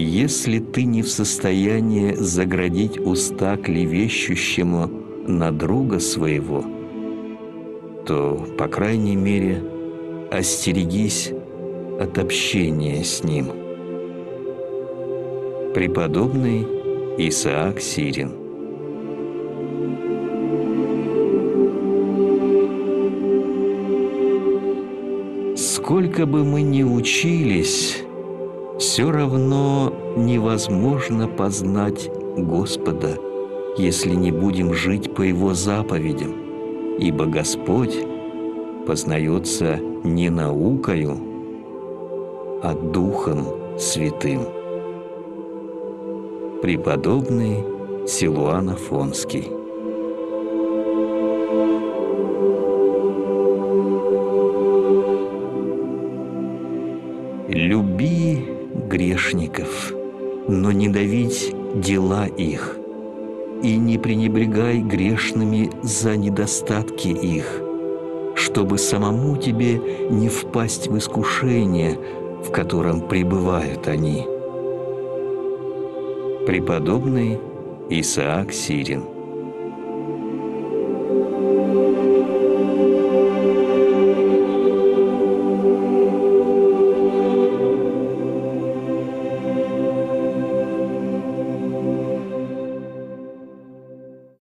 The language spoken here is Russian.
Если ты не в состоянии заградить уста клевещущему на друга своего, то, по крайней мере, остерегись от общения с ним. Преподобный Исаак Сирин Сколько бы мы ни учились, все равно невозможно познать Господа, если не будем жить по Его заповедям, ибо Господь познается не наукою, а Духом Святым. Преподобный Силуан Афонский Люби грешников, но не давить дела их, и не пренебрегай грешными за недостатки их, чтобы самому тебе не впасть в искушение, в котором пребывают они. Преподобный Исаак Сирин